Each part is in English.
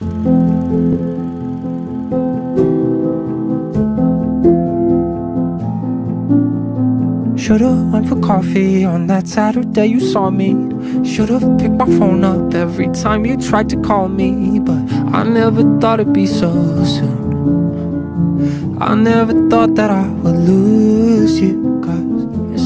Should've went for coffee on that Saturday you saw me. Should've picked my phone up every time you tried to call me But I never thought it'd be so soon. I never thought that I would lose you Cause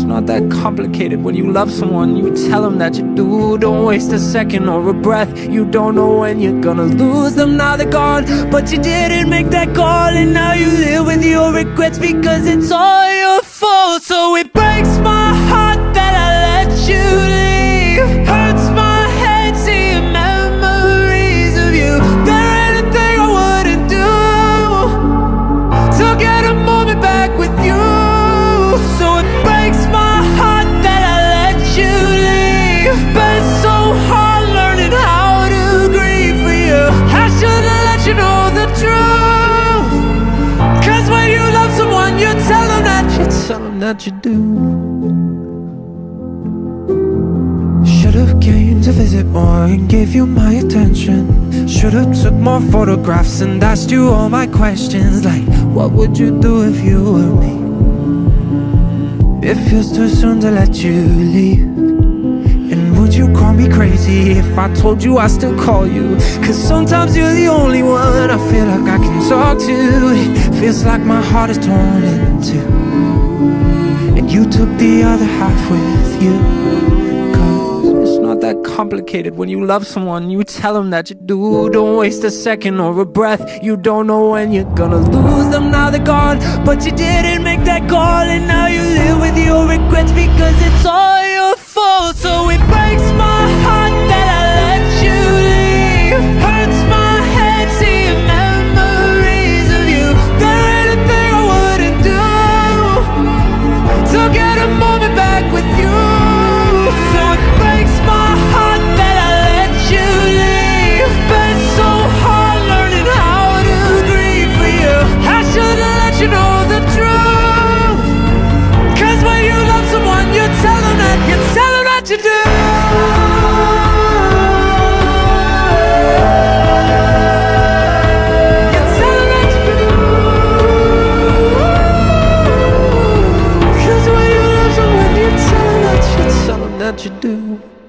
it's not that complicated. When you love someone You tell them that you do. Don't waste a second or a breath. You don't know when you're gonna lose them Now they're gone But you didn't make that call. And now you live with your regrets Because it's all your fault. So it breaks my heart that I let you leave. Hurts my head seeing memories of you. There anything I wouldn't do. To get a moment back with you. So it that you do. Should've came to visit more and gave you my attention. Should've took more photographs and asked you all my questions Like, what would you do if you were me? It feels too soon to let you leave. And would you call me crazy if I told you I still call you? Cause sometimes you're the only one I feel like I can talk to. It feels like my heart is torn in two And you took the other half with you. Cause it's not that complicated. When you love someone You tell them that you do. Don't waste a second or a breath. You don't know when you're gonna lose them. Now they're gone. But you didn't make that call that you do.